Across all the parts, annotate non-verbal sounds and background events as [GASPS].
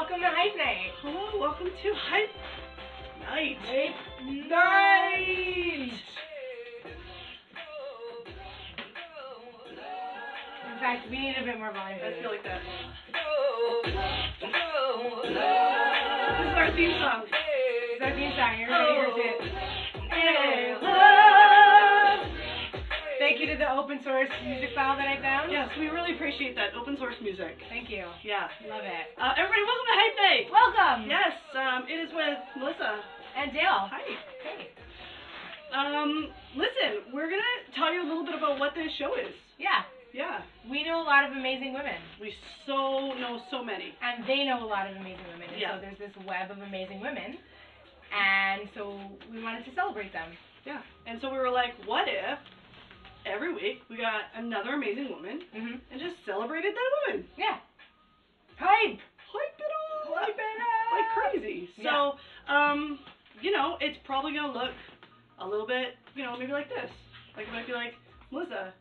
welcome to Hype Night. Hello, welcome to Hype Night. Hype Night. In fact, we need a bit more volume. I feel like that. This is our theme song. Is that the song? You're ready to hear it. Oh. Hey, Thank you to the open source music file that I found. Yes, we really appreciate that open source music. Thank you. Yeah. Love it. Uh, everybody, welcome to Hype Night. Welcome. Yes, um, it is with Melissa. And Dale. Hi. Hey. Um, listen, we're gonna tell you a little bit about what this show is. Yeah. Yeah. We know a lot of amazing women. We so know so many. And they know a lot of amazing women. And Yeah. so there's this web of amazing women. And so we wanted to celebrate them. Yeah. And so we were like, what if every week we got another amazing woman Mm-hmm. and just celebrated that woman? Yeah. Hype. Hype it all. Hype it up. Like crazy. So, um, you know, it's probably gonna look a little bit, you know, maybe like this. Like it might be like, Melissa,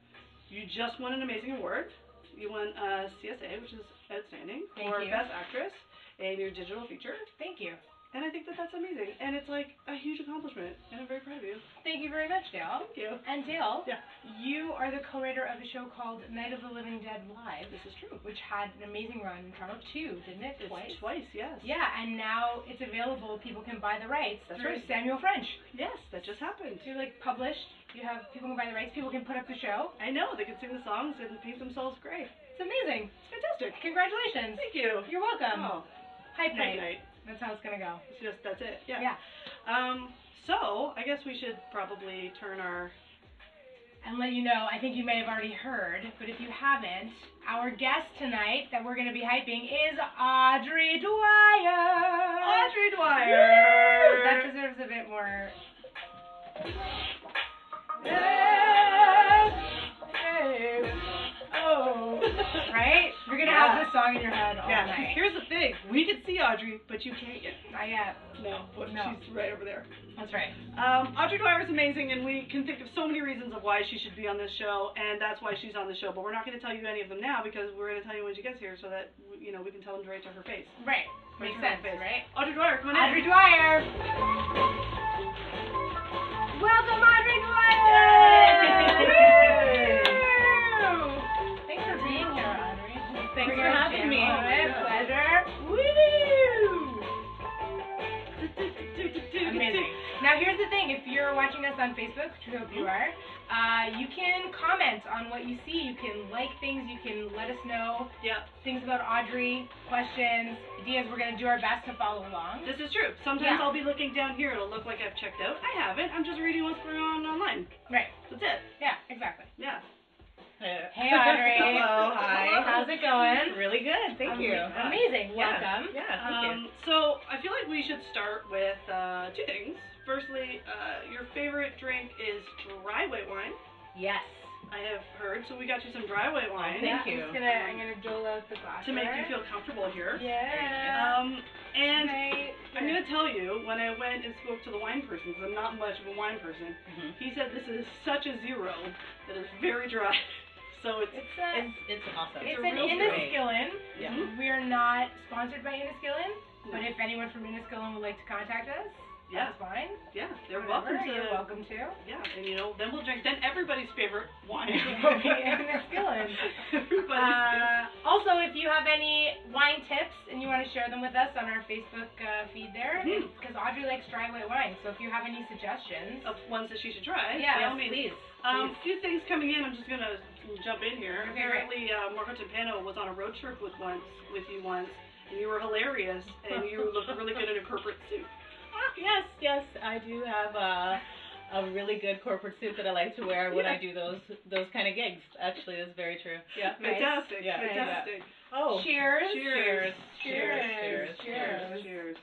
you just won an amazing award. You won a CSA, which is outstanding, Thank for you. Best Actress in your digital feature. Thank you. And I think that that's amazing. And it's like a huge accomplishment. And I'm very proud of you. Thank you very much, Dale. Thank you. And Dale, Yeah. you are the co-writer of a show called Night of the Living Dead Live, This is true. which had an amazing run in Toronto too, didn't it? It's Twice. twice, yes. Yeah, and now it's available. People can buy the rights That's through right. Samuel French. Yes, that just happened. So like published. You have people can buy the rights. People can put up the show. I know, they can sing the songs and paint themselves gray. It's amazing. It's fantastic. Congratulations. Thank you. You're welcome. Oh, Hype night. night. night. That's how it's gonna go. It's just, that's it. Yeah. Yeah. Um, so, I guess we should probably turn our. and let you know, I think you may have already heard, but if you haven't, our guest tonight that we're going to be hyping is Audrey Dwyer. Audrey Woo! Dwyer! That deserves a bit more. Right? You're going to Yeah. have this song in your head all Yeah. night. Here's the thing. We can see Audrey, but you can't yet. Not yet. No, but No. she's right over there. That's right. Um, Audrey Dwyer is amazing, and we can think of so many reasons of why she should be on this show, and that's why she's on the show. But we're not going to tell you any of them now because we're going to tell you when she gets here, so that you know we can tell them right to her face. Right. Right Makes her sense, face. right? Audrey Dwyer, come on Audrey in. Dwyer. Welcome, Audrey Dwyer. Here's the thing, if you're watching us on Facebook, which we hope you are, uh, you can comment on what you see. You can like things, you can let us know Yeah, things about Audrey, questions, ideas. We're going to do our best to follow along. this is true. Sometimes Yeah. I'll be looking down here. It'll look like I've checked out. I haven't. I'm just reading what's going on online. Right. That's it. Yeah, exactly. Yeah. Hey, Audrey. [LAUGHS] Hello, hi. Hello. How's it going? Really good, thank Am- you. Amazing. Welcome. Yeah, thank you. Um, so I feel like we should start with uh, two things. Firstly, uh, your favorite drink is dry white wine. Yes. I have heard, so we got you some dry white wine Thank Yeah, you. I'm just gonna, I'm gonna dole out the glass to make you feel comfortable here. Yeah. Um, and Right. I'm gonna tell you, when I went and spoke to the wine person, because I'm not much of a wine person, Mhm. he said this is such a zero that it's very dry. [LAUGHS] So it's It's a, It's it's awesome. it's a an real Inniskillin. Yeah. We are not sponsored by Inniskillin, but if anyone from Inniskillin would like to contact us, yeah, that's fine. yeah, they're Whatever, welcome to. You're welcome to. Yeah, and you know, then we'll drink. Then everybody's favorite wine. [LAUGHS] [LAUGHS] Everybody's. Uh, also, if you have any wine tips and you want to share them with us on our Facebook uh, feed there, because Audrey likes dry white wine. So if you have any suggestions, of ones that she should try. Yeah, yes. Please. Um, a few things coming in. I'm just gonna jump in here. Okay. Apparently, uh, Marco Timpano was on a road trip with once with you once, and you were hilarious, and you looked really good in a corporate do have a a really good corporate suit that I like to wear when I do those those kind of gigs. Actually, that's very true. Yeah. Nice. Fantastic, Yeah, yeah. fantastic. Oh. cheers. Cheers. Cheers. Cheers. Cheers. Cheers.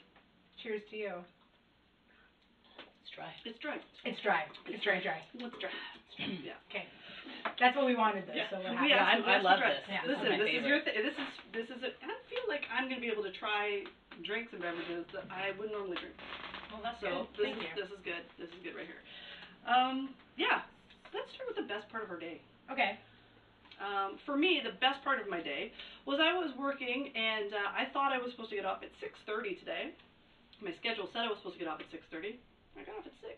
Cheers to you. It's dry. It's dry. It's dry. It's very dry. What's dry? Yeah. [CLEARS THROAT] Okay. That's what we wanted, though. Yeah. So we're happy. Yeah, asked I- you I love this. Yeah. Listen, my this is your th- this is this is a, and I feel like I'm gonna be able to try drinks and beverages that I wouldn't normally drink. Well, that's So good. this Thank is you. this is good. This is good right here. Um, yeah. Let's start with the best part of our day. Okay. Um, for me, the best part of my day was I was working and uh, I thought I was supposed to get up at 6:30 today. My schedule said I was supposed to get up at 6:30. I got up at six.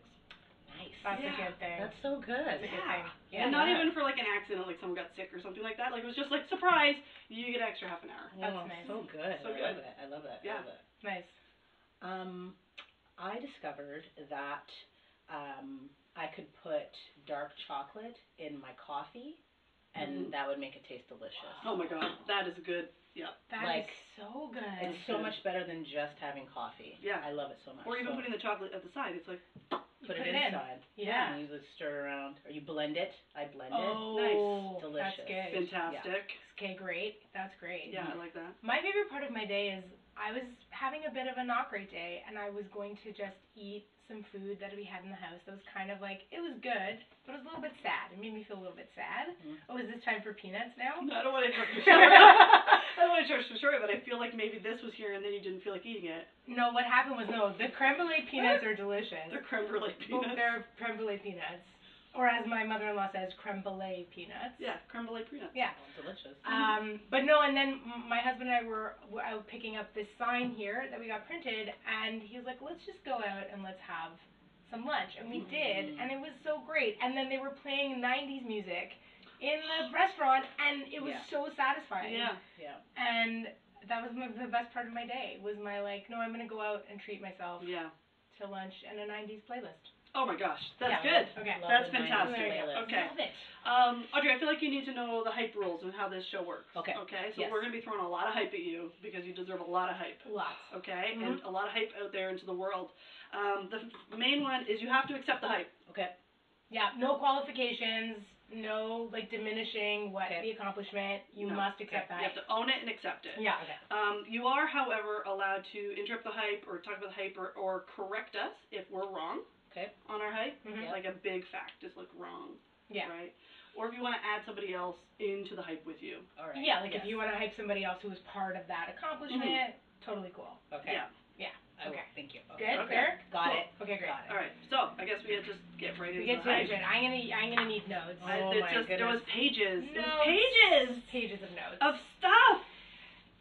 Nice. That's Yeah. a good thing. That's so good. That's a good Yeah. thing. Yeah. and not Yeah. even for like an accident, like someone got sick or something like that. Like it was just like surprise, you get extra half an hour. That's Oh, nice. So good. So I love good. it. I love it. I Yeah. love it. Nice. Um, I discovered that um, I could put dark chocolate in my coffee, and Mhm. that would make it taste delicious. Oh my god, that is good. Yeah. That is Like, so good. It's so much better than just having coffee. Yeah. I love it so much. Or even so putting the chocolate at the side. It's like put it put it in. inside. Yeah. And you just stir it around, or you blend it. I blend it. Oh, Delicious. That's good. fantastic. Okay, great. That's great. Yeah, I like that. My favorite part of my day is I was having a bit of a not great day, and I was going to just eat some food that we had in the house that was kind of like it was good, but it was a little bit sad. It made me feel a little bit sad. Mhm. Oh, is this time for peanuts now? I don't want to interrupt your story. [LAUGHS] [LAUGHS] I don't want to interrupt your story, but I feel like maybe this was here and then you didn't feel like eating it. No, what happened was no. The creme brulee peanuts [LAUGHS] are delicious. They're creme brulee Oh, peanuts. they're creme brulee peanuts, or as my mother-in-law says, creme brulee peanuts. Yeah, creme brulee peanuts. Yeah. Oh, delicious. Um, but no, and then my husband and I were, were out picking up this sign here that we got printed, and he was like, "Let's just go out and let's have some lunch," and we did, Mm. and it was so great. And then they were playing '90s music in the [GASPS] restaurant, and it was Yeah. so satisfying. Yeah. yeah. And that was my, the best part of my day. Was my like, no, I'm gonna go out and treat myself Yeah. to lunch and a '90s playlist. Oh my gosh, that's Yeah. good. Okay. Love That's the 90s fantastic. There you Okay. Love it. Um, Audrey, I feel like you need to know the hype rules and how this show works. Okay. Okay. So Yes. we're gonna be throwing a lot of hype at you because you deserve a lot of hype. Lots. Okay, Mm-hmm. and a lot of hype out there into the world. Um, the f- main one is you have to accept the hype. Okay. Yeah, no qualifications, no like diminishing what Okay. the accomplishment. You No. must accept that. You that. have to own it and accept it. Yeah. Okay. Um, you are, however, allowed to interrupt the hype or talk about the hype or, or correct us if we're wrong Okay. on our hype. Mhm. Yeah. Like a big fact is like wrong, Yeah. right? Or if you want to add somebody else into the hype with you. All right. Yeah, like Yes. if you want to hype somebody else who was part of that accomplishment, totally cool. Okay. Yeah. Yeah. I will. Okay. Thank you. Good, Okay. clear? Got Cool. it. Okay, great. Got it. All right. So I guess we just get right We into get the to it. I'm gonna I'm gonna need notes. I- Oh it's my just, there was goodness. pages. There was pages Pages of notes. of stuff.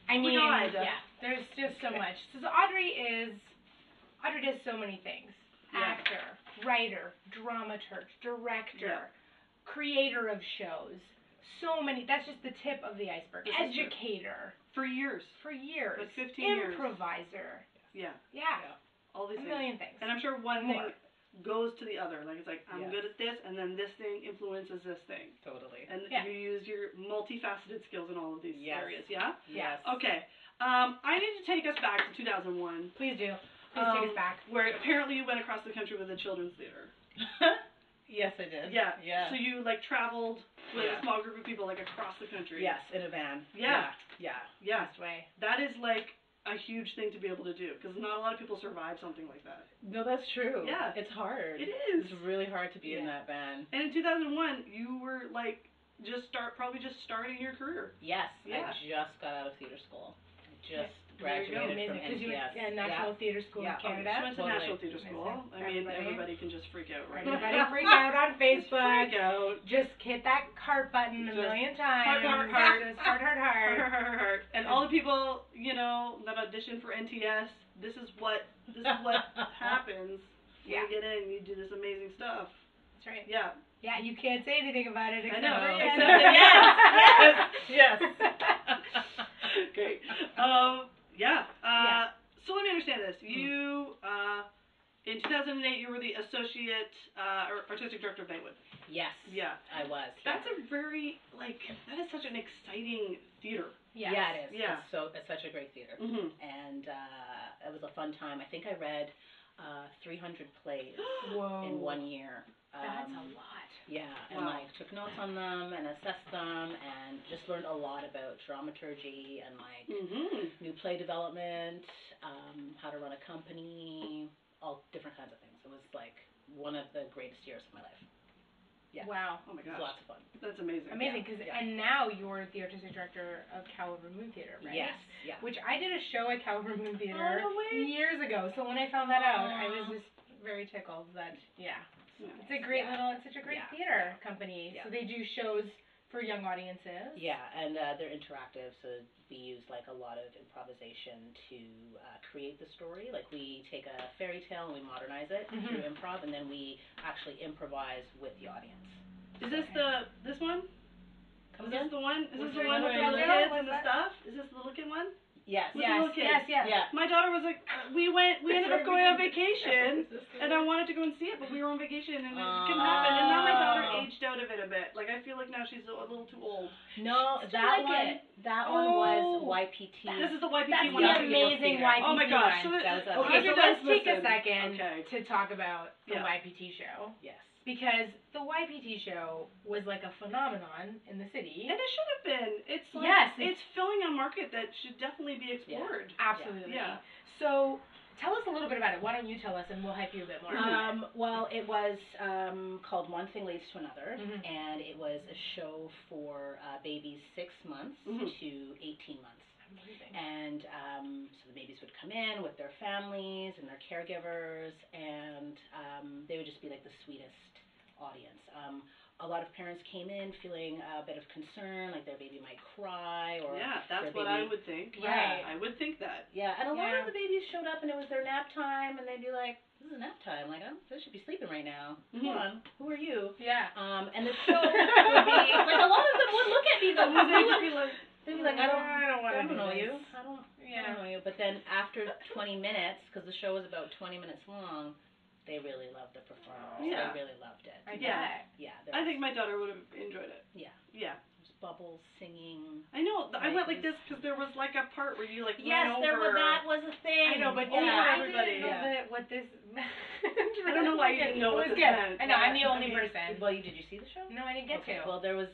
I Oh my mean, God. yeah, there's just so Okay. much. So Audrey is Audrey does so many things. Yeah. Actor, writer, dramaturg, director, Yeah. creator of shows. So many. That's just the tip of the iceberg. This. Educator For years. for years. Like 15 years. Improviser. Yeah. Yeah. Yeah. All these A things. million things. And I'm sure one More. thing goes to the other. Like it's like I'm Yes. good at this, and then this thing influences this thing, Totally. and Yeah. you use your multifaceted skills in all of these Yes. areas. Yeah. Yes. Okay. Um, I need to take us back to 2001, Please do. Please Um, take us back. where apparently you went across the country with a children's theater. [LAUGHS] yes, I did. Yeah. Yeah. So you like traveled with Yeah. a small group of people like across the country. yes, in a van. Yeah. Yeah. Yeah. Best way. That is like a huge thing to be able to do because not a lot of people survive something like that. No, that's true. Yeah. It's hard. It is. It's really hard to be in Yeah. that van. And in 2001, you were like just start probably just starting your career. Yes. Yeah. I just got out of theater school. I just There you go. Graduated Amazing. from Because you went NTS. to National Theatre School Yeah. of Oh, Canada. she went to Totally. National Theatre School. Amazing. I mean, Everybody. everybody can just freak out right Everybody now. [LAUGHS] freak out on Facebook. Freak out. Just hit that heart button a Just million times. heart, heart. Just heart, heart, heart. Heart. And all the people, you know, that audition for NTS, this is what this is what [LAUGHS] happens. when Yeah. You get in, you do this amazing stuff. That's right. Yeah. Yeah, you can't say anything about it I except know. for Except yes. that [LAUGHS] yes. yes. Great. Um, yeah. Uh, Yeah. So let me understand this. You, uh, in 2008, you were the associate uh, or artistic director of Nightwood. yes. Yeah. I was. That's a very like that is such an exciting theater. Yes. Yeah, it is. Yeah. It's so it's such a great theater. Mm-hmm. And uh, it was a fun time. I think I read uh, 300 plays Whoa. [GASPS] in one year. That's a Um, lot. Yeah, and Wow. like took notes on them and assessed them and just learned a lot about dramaturgy and like Mm-hmm. new play development, um, how to run a company, all different kinds of things. It was like one of the greatest years of my life. Yeah. Wow. Oh my It gosh, lots of fun. that's amazing. Amazing. Cause, yeah. And now you're the artistic director of Caliber Moon Theater, right? Yes. Yeah. Which I did a show at Caliber Moon oh, Theater Oh, no way. years ago. So when I found that out, I Aw. was just very tickled that, yeah. Yeah. It's a great Yeah. little, it's such a great Yeah. theater company. Yeah. So they do shows for young audiences. Yeah, and uh, they're interactive, so we use like a lot of improvisation to uh, create the story. Like we take a fairy tale and we modernize it Mhm. through improv, and then we actually improvise with the audience. Is this the this one? Come Is this the one? Is Which this the one one with the was little that? kids and the stuff? Is this the little kid one? Yes. With the Yes, little kids. yes, yes. Yeah. My daughter was like, uh, we went, we ended up going on vacation, Is this the and I wanted to go and see it, but we were on vacation and it couldn't happen. And now my daughter Oh. aged out of it a bit. Like I feel like now she's a little too old. No, that like one. it. That one Oh. was YPT. This is the YPT That's one. the Yeah. I'm thinking of. amazing theater. YPT Oh my gosh. So one. it- That was Okay, Audrey so does let's take a second Okay. to talk about the Yeah. YPT show yes. Because the YPT show was like a phenomenon in the city. And it should have been. It's like, Yes, it's filling a market that should definitely be explored. Absolutely. Yeah. So tell us a little bit about it. Why don't you tell us and we'll hype you a bit more. Um, well, it was um, called One Thing Leads to Another, Mhm. and it was a show for uh, babies six months Mhm. to 18 months. Amazing. And um, so the babies would come in with their families and their caregivers, and um, they would just be like the sweetest audience. Um, a lot of parents came in feeling a bit of concern, like their baby might cry, or yeah, that's what I would think. Right. I would think that. yeah, and a lot Yeah. of the babies showed up, and it was their nap time, and they'd be like, "This is nap time. Like, I'm, I should be sleeping right now. Come Mhm. on, who are you?" Yeah. Um, and the [LAUGHS] show would be like a lot of them would look at me though. [LAUGHS] They would be like, they'd be like, "I don't, I don't want I to don't know you. I don't, I Yeah. don't know you." But then after 20 minutes, because the show was about 20 minutes long, they really loved the performance. Yeah. They really loved it. I Yeah. bet. Yeah, there I think my daughter would have enjoyed it. Yeah. Yeah. there was bubbles, singing. I know. th- I went like this because there was like a part where you like Yes, ran there over. was that was a thing. I know, but over yeah, I everybody. didn't know Yeah. that what this. [LAUGHS] I don't know why you didn't know it what was this good. meant, I know. I'm the only mean- person. Well, you did you see the show? No, I didn't get okay, to. Well, there was.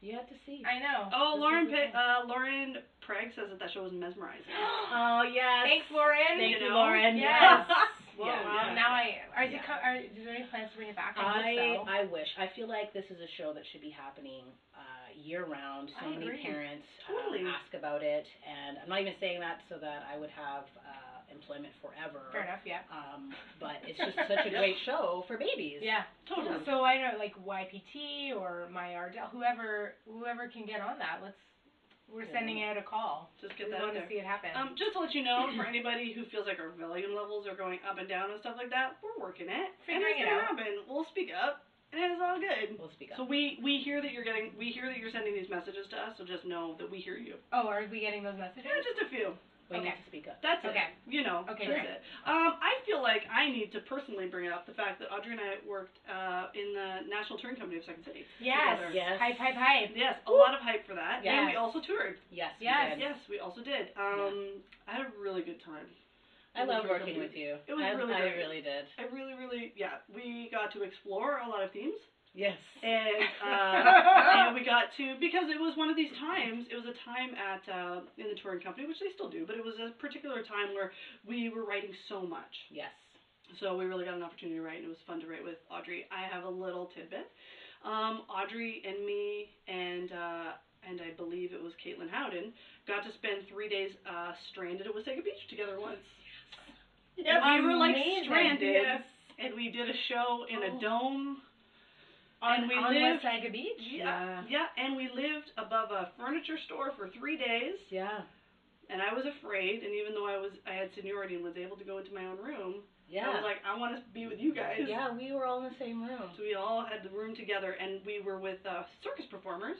You had to see. I know. Oh, This Lauren is Pitt, uh, Lauren Craig says that that show was mesmerizing. [GASPS] Oh yes. Thanks, Lauren. Thank you you, know? Lauren. Yes. [LAUGHS] Whoa, Yeah. Well, yeah. now I. Are, Yeah. co- are, is there any plans to bring it back? I, I so. I wish. I feel like this is a show that should be happening uh, year round. So I many agree. parents Totally. um, ask about it, and I'm not even saying that so that I would have uh, employment forever. Fair enough. Yeah. Um, but it's just such a [LAUGHS] great show for babies. Yeah. Totally. So I know, like YPT or My Ardell, whoever whoever can get on that. Let's. We're Yeah. sending out a call. Just We get that out want to there. see it happen. Um, just to let you know, for [CLEARS THROAT] anybody who feels like our volume levels are going up and down and stuff like that, we're working it. Figuring and it's it gonna out. happen. We'll speak up, and it's all good. We'll speak up. So we we hear that you're getting we hear that you're sending these messages to us. So just know that we hear you. oh, are we getting those messages? Yeah, just a few. We okay. need to speak up. That's Okay. it. You know. Okay, That's great. it. Um, I feel like I need to personally bring up the fact that Audrey and I worked uh, in the National Touring Company of Second City. Yes. together. Yes. Hype, hype, hype. Yes, a lot of hype for that. And we also toured. Yes. Yes. did. Yes, we also did. Um, I had a really good time. I in the love working company. with you. It was I, really I great. really did. I really, really, yeah. We got to explore a lot of themes, Yes. and [LAUGHS] uh, and we got to because it was one of these times. It was a time at uh, in the touring company, which they still do, but it was a particular time where we were writing so much. Yes. So we really got an opportunity to write, and it was fun to write with Audrey. I have a little tidbit. Um, Audrey and me and uh, and I believe it was Caitlin Howden got to spend three days uh, stranded at Wasaga Beach together once. And we were like Amazing. stranded, Yes. and we did a show in a Oh. dome. On, And we on lived- Wasaga Beach? Yeah, yeah, and we lived above a furniture store for three days. Yeah. And I was afraid, and even though I was I had seniority and was able to go into my own room, Yeah. I was like, I want to be with you guys. yeah, we were all in the same room. So we all had the room together, and we were with uh, circus performers.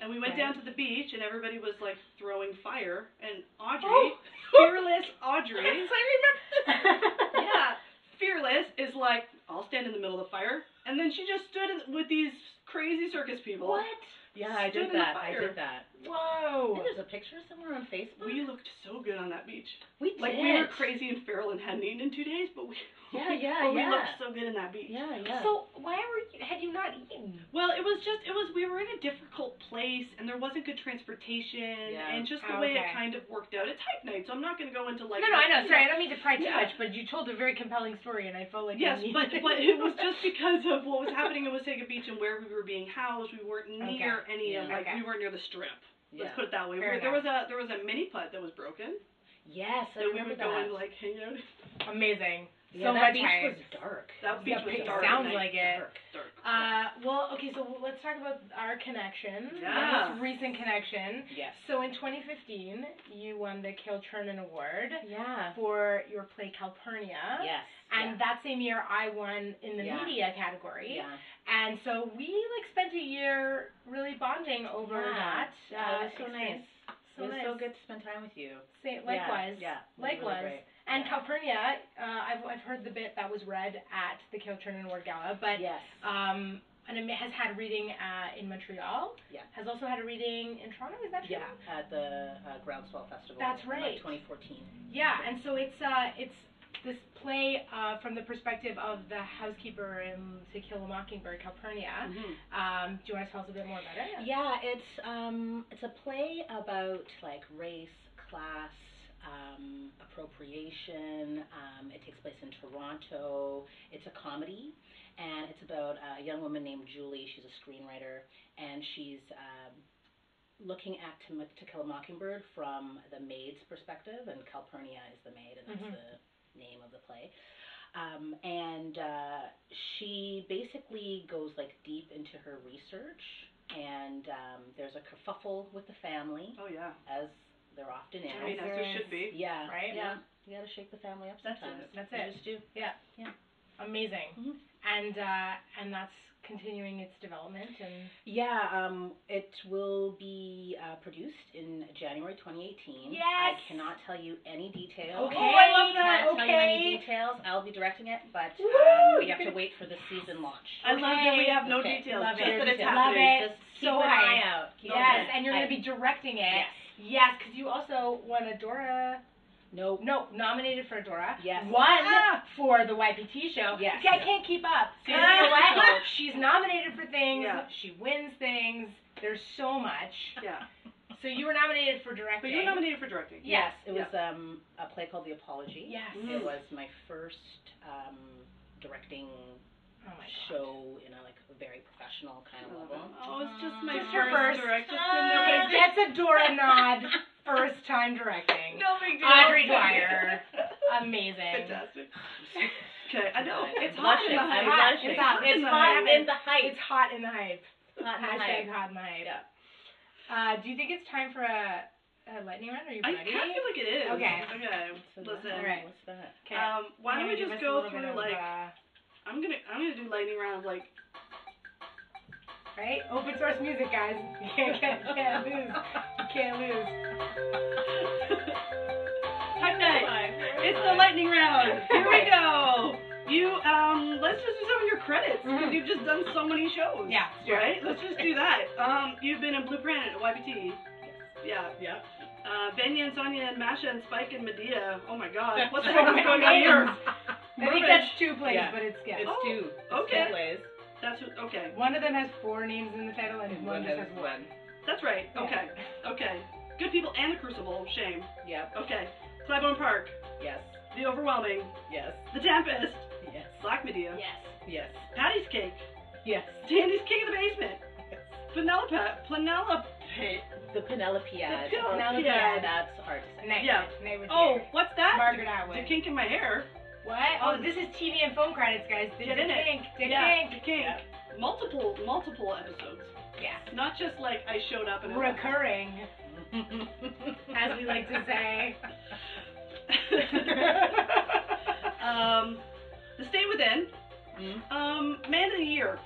And we went Right. down to the beach, and everybody was like throwing fire. And Audrey, Oh. fearless [LAUGHS] Audrey, Yes, I remember. [LAUGHS] yeah, fearless is like, I'll stand in the middle of the fire. And then she just stood with these crazy circus people. What? Yeah, I did that. I did that. I think there's a picture somewhere on Facebook. We looked so good on that beach. We did. Like we were crazy and feral and hadn't in two days, but we [LAUGHS] Yeah, yeah, but we looked so good in that beach. Yeah, yeah. So why were you, had you not eaten? Well, it was just it was we were in a difficult place and there wasn't good transportation Yeah. and just the oh, way it kind of worked out. It's hype night, so I'm not going to go into like no, no, I know. you Sorry, I don't mean to pry too Yeah. much, but you told a very compelling story, and I felt like I Yes, but but [LAUGHS] it was just because of what was happening in Wasaga Beach and where we were being housed. We weren't near Okay. any of Yeah. like Okay. we weren't near the strip. Let's put it that way. We- there was a there was a mini putt that was broken Yes, I that we would go that. and like hang out. amazing. Yeah, so that beach was dark. That beach Yeah, was it dark. sounds like it. Dark. dark. Uh, well, okay, so let's talk about our connection. Yeah. This recent connection. Yes. So in 2015, you won the Kilturnan Award Yeah. for your play Calpurnia. Yes. And that same year, I won in the Yeah. media category. yeah. And so we like spent a year really bonding over Yeah. that. Yeah, uh, it was so experience. nice. So it was nice. so good to spend time with you. Say, likewise. Yeah. yeah. Was really Likewise. And Yeah. Calpurnia, uh, I've, I've heard the bit that was read at the Kilturnan Award Gala, but yes. um, and has had a reading uh, in Montreal. Yeah. Has also had a reading in Toronto. Is that true? Yeah, at the uh, Groundswell Festival. That's right. Like 2014. Yeah, and so it's uh, it's this play uh, from the perspective of the housekeeper in To Kill a Mockingbird, Calpurnia. Um, do you want to tell us a bit more about it? Yeah, it's um, it's a play about like race, class, um, appropriation. Um, it takes place in Toronto. It's a comedy, and it's about a young woman named Julie. She's a screenwriter, and she's um, looking at to, to Kill a Mockingbird from the maid's perspective, and Calpurnia is the maid, and that's Mhm. the name of the play. Um, and uh, she basically goes like deep into her research, and um, there's a kerfuffle with the family, Oh yeah. as there often is. I mean, as there should be. yeah, Right? Yeah, you gotta shake the family up That's sometimes. it. That's You it. just do. Amazing. Mhm. And uh, and that's continuing its development and Yeah, um, it will be uh, produced in January 2018. Yes! I cannot tell you any details. Okay. Oh, I love that. Can't tell you any Okay. details. I'll be directing it, but Woo! um, we have to wait for the season launch. I love that we have no Okay. details. Love just it. that it's Love happening. it. Just keep So an eye out. Keep yes, an and you're gonna be directing it. Yes. Yes, because you also won a Dora. Nope. No, nominated for Dora. Yes. Won Ah! for the YPT show. Yes. See, I can't keep up. See, you know [LAUGHS] what? She's nominated for things. Yeah. She wins things. There's so much. Yeah. So you were nominated for directing. But you were nominated for directing. Yes. It was um, a play called The Apology. Yes. Mm. It was my first um, directing Oh show in a like a very professional kind of level. Oh, it's just my Just first first. Just Uh, no gets a Dora nod. [LAUGHS] First time directing. No big deal. Audrey Dwyer. Amazing. Fantastic. [LAUGHS] Okay, I know. It's hot in blushing. the I'm hype. It's hot. in It's the hot. hype. in the hype. It's hot in the hype. Hot in the Hashtag hot in the hype. Yeah. Uh, do you think it's time for a, a lightning round? Are you I ready? kind of feel like it is. Okay. Okay. So Listen. Alright. What's that? Okay. Um, why don't we just go little bit through of, like uh, I'm gonna I'm gonna do lightning round like right? Open source music, guys. [LAUGHS] You can't, can't, can't lose. You can't lose. Night. It's the lightning round. Here we go. You um let's just do some of your credits because Mhm. you've just done so many shows. Yeah. Right? Let's just do that. Um you've been in Blueprint at YPT. Yeah. Yeah. Uh Vanya and Sonia and Masha and Spike and Medea. Oh my god. [LAUGHS] What the heck is going on here? I think that's two plays, Yeah. but it's yeah. It's Oh, two. It's okay. Two plays. That's who, okay. One of them has four names in the title, and one, just has one. That's right. Yeah. Okay. Okay. Good people and the Crucible. Shame. Yep. Okay. Clybourne Park. Yes. The Overwhelming. Yes. The Tempest. Yes. Black Medea. Yes. Yes. Patty's Cake. Yes. Danny's King of the Basement. Penelope. Penelope. The Penelopiad. The Penelopiad. Yeah, that's hard to say. Yeah. Night Oh, what's that? Margaret The kink in my hair. What? Oh, this is TV and phone credits, guys. The, Get the in it. kink. The yeah, kink. the kink. Yeah. Multiple, multiple episodes. Yeah. Not just like I showed up and Recurring, [LAUGHS] as we like to say. [LAUGHS] um, the Stay Within. Mm. Um, Man of the Year.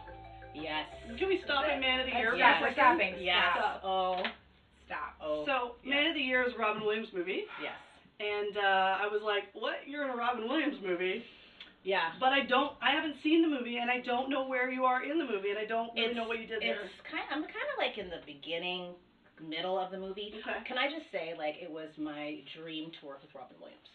yes. Can we stop at Man of the Year? Let's for a stop. We're stopping. Yes. Stop. Oh. Stop. Oh. So, Man of the Year is Robin Williams movie, yes. And uh, I was like, "What? You're in a Robin Williams movie?" Yeah. But I don't. I haven't seen the movie, and I don't know where you are in the movie, and I don't really It's- know what you did It's there. kind. I'm kind of like in the beginning, middle of the movie. Okay. Can I just say, like, it was my dream to work with Robin Williams.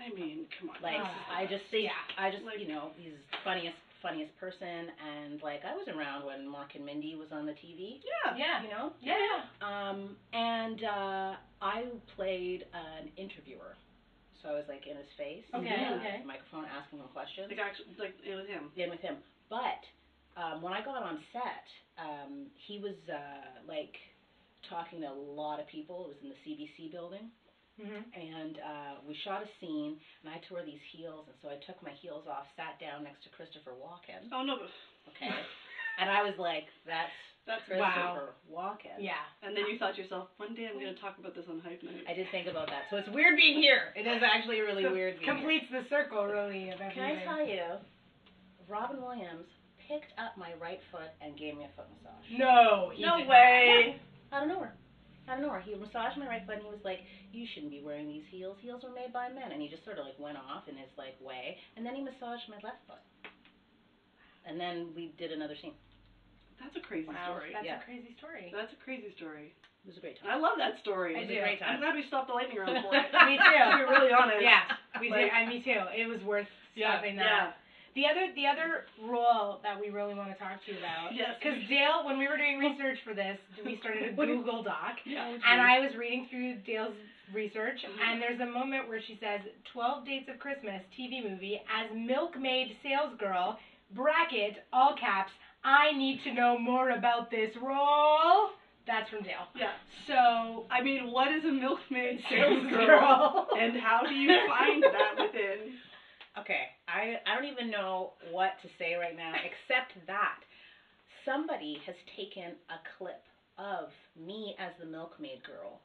I mean, come on. Like, I just think, yeah. I just, Like- you know, he's funniest, funniest person, and like, I was around when Mork and Mindy was on the TV. Yeah. Yeah. You know. Yeah. yeah. Um, and uh, I played an interviewer, so I was like in his face, Okay, uh, okay. the microphone, asking him questions. Like actually, like it was him. in with him. But um, when I got on set, um, he was uh, like talking to a lot of people. It was in the CBC building, Mhm. and uh, we shot a scene, and I tore these heels, and so I took my heels off, sat down next to Christopher Walken. Oh no. Okay, and I was like, "That's That's Christopher Walken." Yeah. And then you thought to yourself, one day I'm going to talk about this on Hype Night. I did think about that, so it's weird being here. It is actually really So weird. Being here. Completes the circle, really, of Can I everything. tell you, Robin Williams picked up my right foot and gave me a foot massage. No. he no did not. way. [LAUGHS] Out of nowhere. Out of nowhere. He massaged my right foot and he was like, You shouldn't be wearing these heels. Heels are made by men. And he just sort of like went off in his like way. And then he massaged my left foot. And then we did another scene. That's a crazy Wow, story. that's Yeah. a crazy story. That's a crazy story. It was a great time. I love that story. I It was do. a great I'm time. glad we stopped the lightning round for it. [LAUGHS] Me too. to be really honest. Yeah, we Like- did. And me too. It was worth Yeah. stopping that. Yeah. The other, the other role that we really want to talk to you about, Yes. because Dale, when we were doing research for this, we started a [LAUGHS] What do you- Google Doc, Yeah. and I was reading through Dale's research, Mhm. and there's a moment where she says, "12 Dates of Christmas TV movie as milkmaid salesgirl." Bracket all caps. I need to know more about this role. That's from Dale. Yeah. So I mean, what is a milkmaid [LAUGHS] salesgirl? and how do you find that within? Okay, I I don't even know what to say right now [LAUGHS] except that somebody has taken a clip of me as the milkmaid girl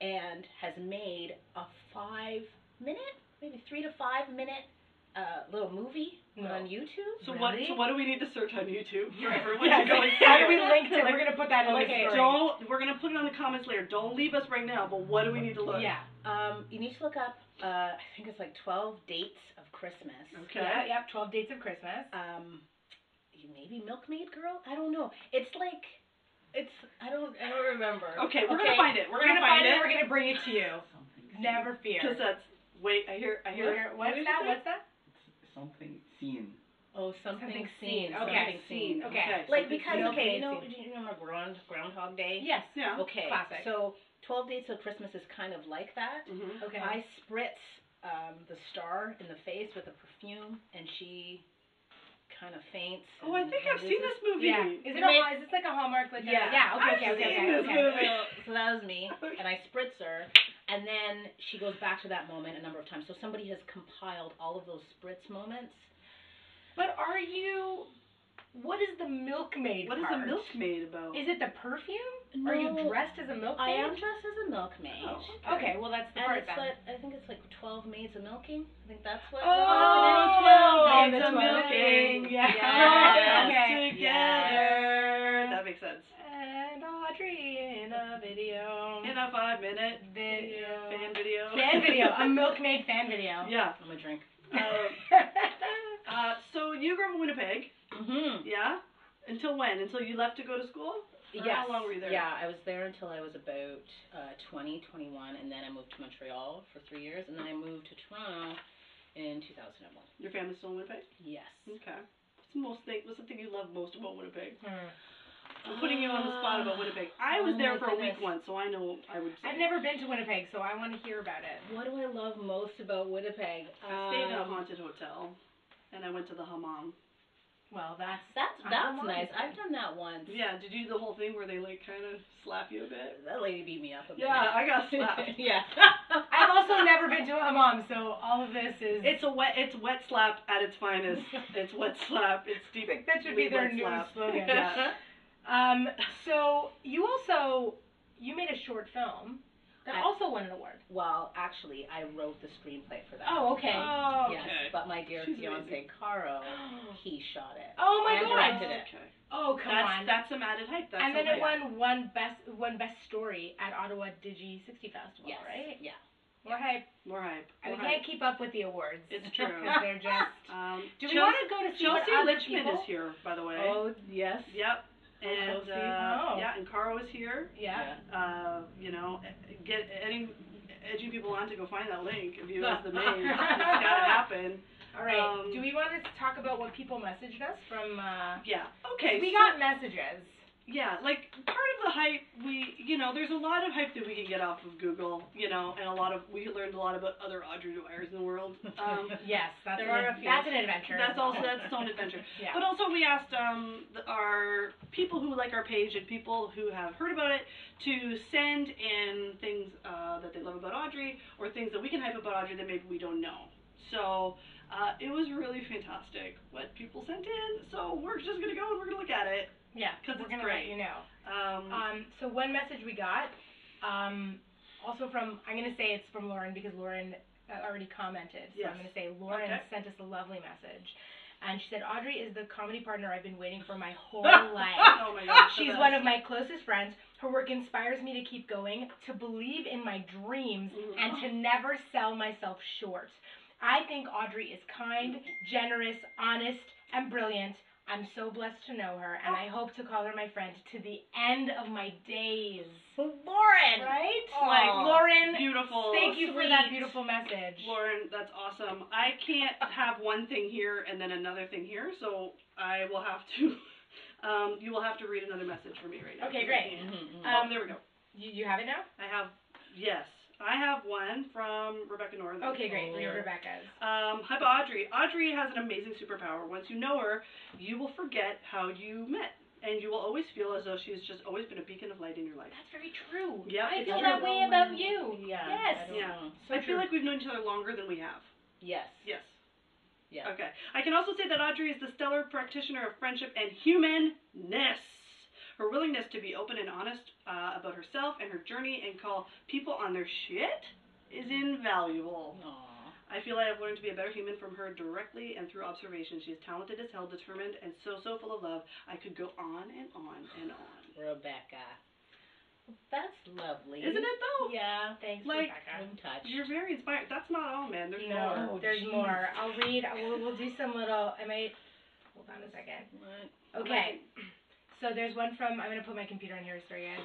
and has made a five minute, maybe three to five minute uh, little movie No. on YouTube. So what? So what do we need to search on YouTube [LAUGHS] for everyone Yeah, to go and see? how do we link to? Like, we're gonna put that in Okay, the don't. We're gonna put it on the comments later. Don't leave us right now. But what do we need to look? Yeah. Um, you need to look up. Uh, I think it's like twelve dates of Christmas. Okay. Yeah, yep, 12 Dates of Christmas. um maybe milkmaid girl i don't know it's like it's i don't i don't remember Okay, we're gonna find it. We're, gonna, find find it. We're gonna bring it to you. Never fear. Because that's. Wait, I hear. I hear. Where- what's did you that? What's that? It's something seen. oh something, Something seen, seen. Okay. something seen Okay. like because okay you know scene. do you remember ground groundhog day Yes. Yeah. okay Classic. so 12 dates of christmas is kind of like that Mm-hmm. Okay. i spritz um the star in the face with a perfume and she kind of faints Oh, I think I've seen this movie. Yeah. Is it, Wait. a, is this like a Hallmark? Like a, Yeah. yeah. Okay. I've Okay. Okay. seen Okay. this okay. movie. So, so that was me, and I spritz her, and then she goes back to that moment a number of times. So somebody has compiled all of those spritz moments. But are you? What is the milkmaid What is part? a milkmaid about? Is it the perfume? Are you dressed as a milkmaid? I am dressed as a milkmaid. Oh, Okay. Well, that's the And part it's then. like I think it's like twelve maids of milking. I think that's what. Oh, happening. the 12 milking. Yeah. Yes. okay. Together. That makes sense. And Audrey in a video. In a five minute video. fan video. Fan video. A [LAUGHS] milkmaid fan video. Yeah. I'm a drink. Uh, [LAUGHS] uh, so you grew up in Winnipeg, Mm-hmm. yeah? Until when? Until you left to go to school? Or Yes. How long were you there? Yeah, I was there until I was about uh, 20, 21, and then I moved to Montreal for three years, and then I moved to Toronto in 2001. Your family's still in Winnipeg? Yes. Okay. What's the most thing? What's the thing you love most about Winnipeg? Hmm. I'm putting you on the spot about Winnipeg. I was Oh there my for a week once, so I know I would say. I've never been to Winnipeg, so I want to hear about it. What do I love most about Winnipeg? I stayed in a Um, haunted hotel, and I went to the hammam. Well, that's That's I that's nice. I've done that once. Yeah, did you do the whole thing where they like kind of slap you a bit? That lady beat me up a bit. Yeah, I got [LAUGHS] slapped. yeah. [LAUGHS] I've also never been to a mom, so all of this is. It's a wet. It's wet slap at its finest. [LAUGHS] It's wet slap. It's deep. that should be their new slap. slogan. Yeah. Um, so you also you made a short film that I- also won an award. Well, actually, I wrote the screenplay for that. Oh, okay. Oh, okay. Yes, but my dear She's fiance amazing. Caro, [GASPS] he shot it. Oh my And god! directed it. Okay. Oh come that's, on! That's some added hype. That's and then okay. it won one best one best story at Ottawa Digi 60 Festival, Yes. right? Yeah. More hype. More hype. And we More can't keep up with the awards. It's [LAUGHS] true. Because they're just. Um, Do we Chelsea, want to go to see what other Richmond people? is here, by the way. Oh yes. Yep. And uh, Oh. yeah, and Caro is here. Yeah. Uh, you know, get any edging people on to go find that link. If you as the [LAUGHS] main. it's gotta happen. All right. Um, Do we want to talk about what people messaged us from? Uh, Yeah. Okay. we so- got messages. Yeah, like part of the hype we you know there's a lot of hype that we can get off of Google you know and a lot of we learned a lot about other Audrey Dwyers in the world um, [LAUGHS] Yes, that's There an, are a few. that's an adventure. that's also [LAUGHS] that's its own adventure yeah. but also we asked um, the, our people who like our page and people who have heard about it to send in things uh, that they love about Audrey or things that we can hype about Audrey that maybe we don't know so uh, it was really fantastic what people sent in so we're just gonna go and we're gonna look at it yeah, 'cause we're it's gonna great. let you know. um, Um, so one message we got, um, also from I'm gonna say it's from Lauren because Lauren uh, already commented. So Yes. I'm gonna say Lauren Okay. sent us a lovely message, and she said Audrey is the comedy partner I've been waiting for my [LAUGHS] whole life. oh my gosh She's one of my closest friends. Her work inspires me to keep going, to believe in my dreams, Mhm. and to never sell myself short. I think Audrey is kind, generous, honest, and brilliant. I'm so blessed to know her, and I hope to call her my friend to the end of my days. Lauren. Right? Aw. Like, Lauren, beautiful thank you for that beautiful message. Lauren, that's awesome. I can't [LAUGHS] have one thing here and then another thing here, so I will have to. [LAUGHS] Um, you will have to read another message for me right now. Okay, great. can't. Mhm, mhm. oh, Um, there we go. You, you have it now? I have yes, I have one from Rebecca Northan. Okay, great. Read. Rebecca's. Um, hi, Audrey. Audrey has an amazing superpower. Once you know her, you will forget how you met, and you will always feel as though she's just always been a beacon of light in your life. That's very true. Yeah, I it's feel true. that way about you. Yeah. Yes. I Yeah. So I feel like we've known each other longer than we have. Yes. Yes. Yes. Okay. I can also say that Audrey is the stellar practitioner of friendship and humanness. Her willingness to be open and honest uh, about herself and her journey and call people on their shit is invaluable. Aw. I feel I have learned to be a better human from her directly and through observation. She is talented as hell, determined, and so, so full of love. I could go on and on and on. [SIGHS] Rebecca. That's lovely. Isn't it though? Yeah. Thanks, Like, Rebecca. I'm touched. You're very inspired. That's not all, man. There's no, more. Oh, there's jeez. more. I'll read. We'll, we'll do some little. I might. Hold on a second. What? Okay. So there's one from. I'm gonna put my computer on here. Sorry, guys.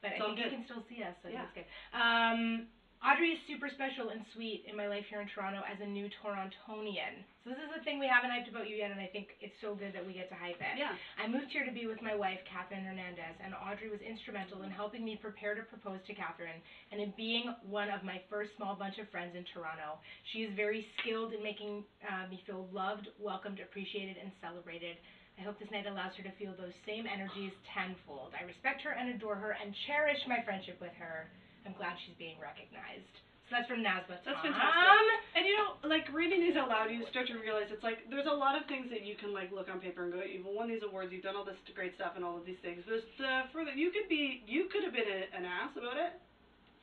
But I think you can still see us, so Yeah. that's good. Um, Audrey is super special and sweet in my life here in Toronto as a new Torontonian. So this is the thing we haven't hyped about you yet, and I think it's so good that we get to hype it. Yeah. I moved here to be with my wife, Catherine Hernandez, and Audrey was instrumental in helping me prepare to propose to Catherine and in being one of my first small bunch of friends in Toronto. She is very skilled in making uh, me feel loved, welcomed, appreciated, and celebrated. I hope this night allows her to feel those same energies tenfold. I respect her and adore her and cherish my friendship with her. I'm glad she's being recognized. So that's from Nazbah. That's Tom. fantastic. And you know, like reading these out loud, you start to realize it's like there's a lot of things that you can like look on paper and go, you've won these awards, you've done all this great stuff and all of these things. But uh, further, you could be, you could have been a, an ass about it.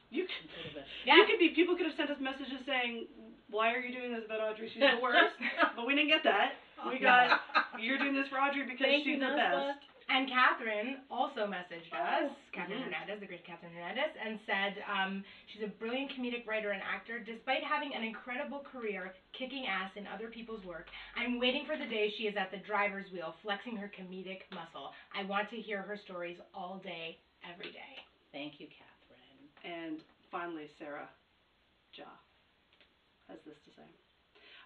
You could, have been. Yeah. you could be. People could have sent us messages saying, "Why are you doing this about Audrey? She's the worst." [LAUGHS] but we didn't get that. We got, "You're doing this for Audrey because Thank she's you, the Nazbah. best." And Catherine also messaged us, Oh, Catherine. Hernandez, the great Catherine Hernandez, and said um, she's a brilliant comedic writer and actor. Despite having an incredible career kicking ass in other people's work, I'm waiting for the day she is at the driver's wheel flexing her comedic muscle. I want to hear her stories all day, every day. Thank you, Catherine. And finally, Sarah Ja has this to say.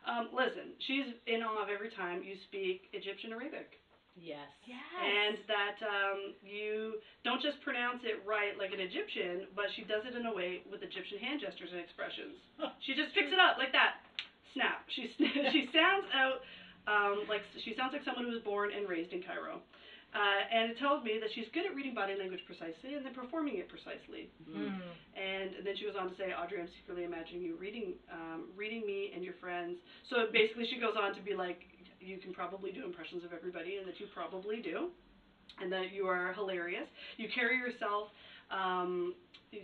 Um, listen, she's in awe of every time you speak Egyptian Arabic. Yes. Yes. And that um, you don't just pronounce it right like an Egyptian, but she does it in a way with Egyptian hand gestures and expressions. She just picks it up like that. Snap. She [LAUGHS] she [LAUGHS] sounds out um, like she sounds like someone who was born and raised in Cairo. Uh, and it tells me that she's good at reading body language precisely and then performing it precisely. Mm. And then she goes on to say, Audrey, I'm secretly imagining you reading, um, reading me and your friends. So basically, she goes on to be like, you can probably do impressions of everybody, and that you probably do, and that you are hilarious. You carry yourself. Um,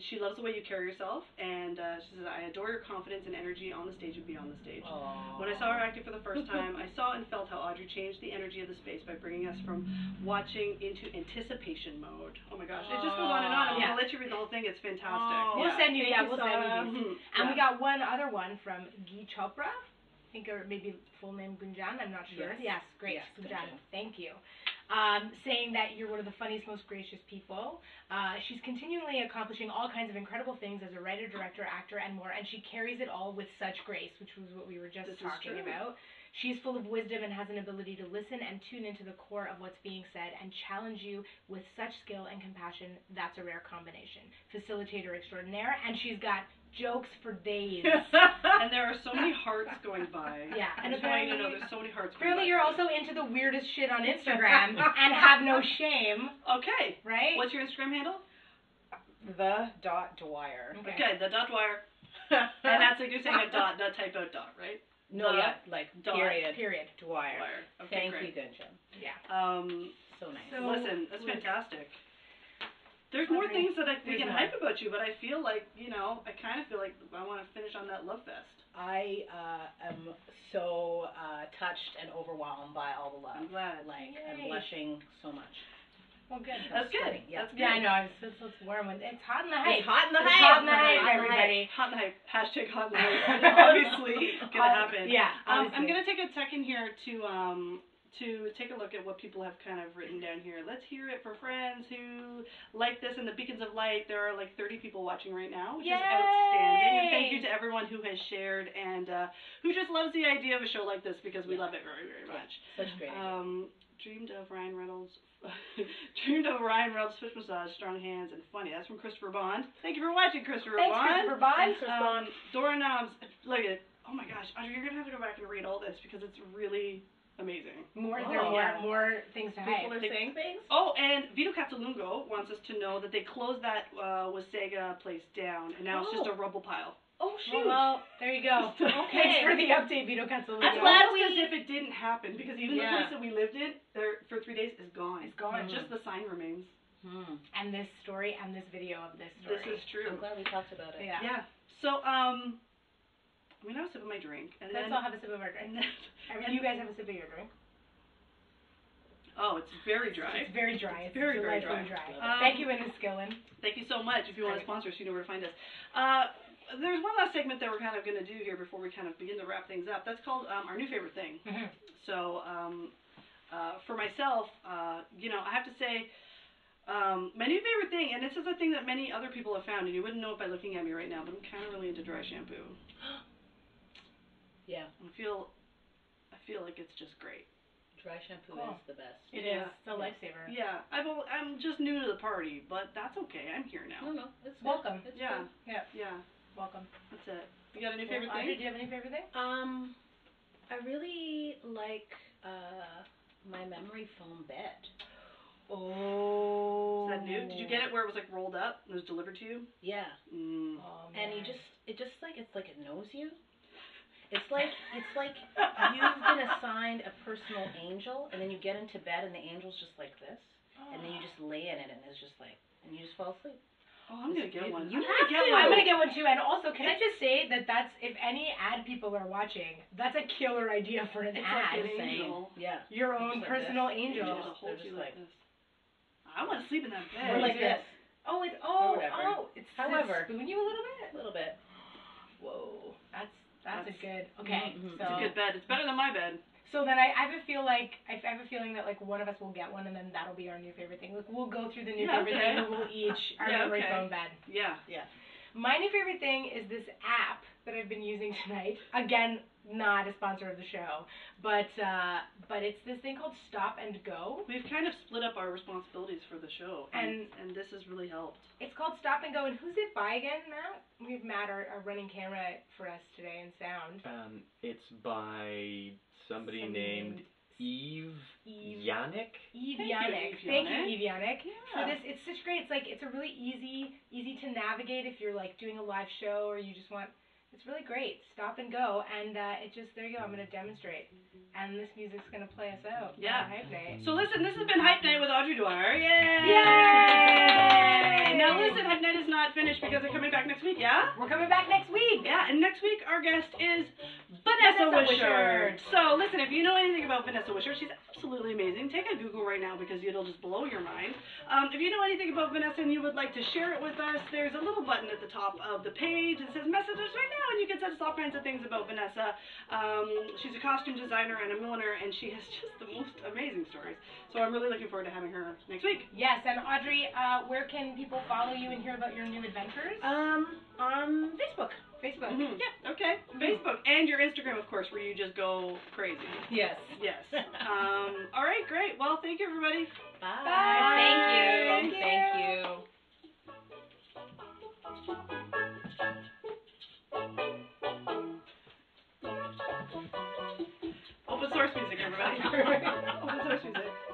she loves the way you carry yourself, and uh, she says, I adore your confidence and energy on the stage and beyond the stage. Aww. When I saw her acting for the first [LAUGHS] time, I saw and felt how Audrey changed the energy of the space by bringing us from watching into anticipation mode. Oh my gosh, it just goes on and on. I'm Yeah. gonna let you read the whole thing. It's fantastic. Oh. We'll send you, Thank yeah, you, we'll send you Sarah. these. Mhm. And we got one other one from Guy Chopra. I think, or maybe full name Gunjan. I'm not sure. Yes. Yes, great. Yes, Gunjan. Gunjan. Thank you. Um, saying that you're one of the funniest, most gracious people. Uh, she's continually accomplishing all kinds of incredible things as a writer, director, actor, and more, and she carries it all with such grace, which was what we were just This talking about. She's full of wisdom and has an ability to listen and tune into the core of what's being said and challenge you with such skill and compassion. That's a rare combination. Facilitator extraordinaire, and she's got jokes for days. [LAUGHS] and there are so many hearts going by. [LAUGHS] Yeah, I and just want you know there's so many hearts going Apparently, by. you're also into the weirdest shit on Instagram and have no shame, Okay. right? What's your Instagram handle? The dot Dwyer. Okay. Okay, the dot Dwyer. [LAUGHS] And that's like you're saying a dot, not type out dot, right? No, the yeah, like dot period. Period. Dwyer. Wire. Okay, Thank great. you, Gunjan. Yeah. Um, So nice. So- listen, that's fantastic. There's more Audrey, things that I, we there's can more. hype about you, but I feel like, you know, I kind of feel like I want to finish on that love fest. I uh, am so uh, touched and overwhelmed by all the love. I'm glad. Like, Yay. I'm blushing so much. Well, good. That's good. sweating, yeah. That's good. Yeah, I know. It's, it's, it's warm. When, it's hot in the heights. It's hot in the It's hype. hot in the hype, everybody. Hot in the hype. Hashtag hot in the [LAUGHS] hype. Obviously, gonna happen. Yeah. Um, I'm gonna take a second here to um to take a look at what people have kind of written down here. Let's hear it for friends who like this and the beacons of light. There are like 30 people watching right now, which is outstanding. And thank you to everyone who has shared and uh, who just loves the idea of a show like this because we Yeah. love it very very much. Such great. Um, dreamed of Ryan Reynolds. [LAUGHS] dreamed of Ryan Reynolds foot massage, strong hands, and funny. That's from Christopher Bond. Thank you for watching, Christopher Thanks, Bond. Christopher Bond. Um, Dora Knobs, look at Oh my gosh, Audrey, you're gonna have to go back and read all this because it's really amazing. More, is there Oh. more, Yeah. more things to hype? People are saying things. Oh, and Vito Catalungo wants us to know that they closed that uh, Wasaga place down, and now it's just Oh. a rubble pile. Oh Well, shoot. well, there you go. [LAUGHS] [LAUGHS] Thanks for the update, Vito Castellino. I'm glad almost we- as if it didn't happen because even Yeah. the place that we lived in there for three days is gone. It's gone. Just the sign remains. Hmm. And this story and this video of this story. This is true. I'm glad we talked about it. Yeah. Yeah. So um, I'm gonna have a sip of my drink, and Let's then all have a sip of our drink. and then [LAUGHS] Every- you guys have a sip of your drink. oh, it's very dry. It's very dry. It's Very, very dry. dry. Um, Thank you, Inniskillin. Thank you so much. If you want to sponsor us, you know where to find us. Uh, there's one last segment that we're kind of going to do here before we kind of begin to wrap things up. That's called um, our new favorite thing. Mhm. So um, uh, for myself, uh, you know, I have to say, um, my new favorite thing, and this is a thing that many other people have found, and you wouldn't know it by looking at me right now, but I'm kind of really into dry shampoo. [GASPS] [GASPS] Yeah. I feel, I feel like it's just great. Dry shampoo Cool. is the best. It Yeah. is. It's a lifesaver. Yeah, I've, al- I'm just new to the party, but that's okay. I'm here now. no, no. it's good. Welcome. It's Yeah, Yeah. yeah, Welcome. that's it. You got a new Well, favorite Audrey, thing? do you have any favorite thing? Um, I really like uh my memory foam bed. Oh. Is that new? Did you get it where it was like rolled up and it was delivered to you? Yeah. Mm. Oh, And you just it just like it's like it knows you. It's like it's like you've been assigned a personal angel and then you get into bed and the angel's just like this and then you just lay in it and it's just like and you just fall asleep. Oh, I'm gonna get one. you I'm have gonna get to. one. I'm gonna get one too. And also, can I just say that that's if any ad people are watching, that's a killer idea for an It's ad. like an angel. Yeah. Your own Just like personal this. angel. Angel to They're hold just you like like- this. I want to sleep in that bed. Or like this. Oh, it's oh oh it's However. it's spoon you a little bit. A little bit. Whoa, that's that's, That's- a good. Okay, Mhm. so It's a good bed. It's better than my bed. so then I, I have a feel like I have a feeling that like one of us will get one and then that'll be our new favorite thing. Like we'll go through the new Yeah, favorite okay. thing and we'll each [LAUGHS] our Yeah, memory okay. foam bed. Yeah. Yeah. My new favorite thing is this app that I've been using [LAUGHS] tonight. Again, not a sponsor of the show, but uh, but it's this thing called Stop and Go. We've kind of split up our responsibilities for the show, and and this has really helped. It's called Stop and Go, and who's it by again, Matt? We have Matt, our, our running camera for us today in sound. Um, it's by somebody Some named Eve Eve. Yannick. Eve Yannick. Thank you, Eve Yannick. For Yeah. this, it's such great. It's like it's a really easy, easy to navigate if you're like doing a live show or you just want. It's really great. Stop and go, and uh, it just there you go. I'm gonna demonstrate, and this music's gonna play us out. Yeah. Hype night. So listen, this has been Hype Night with Audrey Dwyer. Yay! Yay! Now listen, Hype Night is not finished because they're coming back next week. Yeah. We're coming back next week. Yeah, and next week our guest is Vanessa, Vanessa Wishart. Wishart. So listen, if you know anything about Vanessa Wishart, she's absolutely amazing. Take a Google right now because it'll just blow your mind. Um, if you know anything about Vanessa and you would like to share it with us, there's a little button at the top of the page that says message us right now, and you can send us all kinds of things about Vanessa. Um, she's a costume designer and a milliner, and she has [LAUGHS] just the most amazing stories. So I'm really looking forward to having her next week. Yes, and Audrey, uh, where can people follow you and hear about your new adventures? Um, on Facebook. Facebook. Mhm. Okay. Facebook and your Instagram, of course, where you just go crazy. Yes. Yes. um. All right. Great. Well, thank you, everybody. Bye. Bye. Thank you. Thank Thank you. Open source music, everybody. [LAUGHS] Open source music.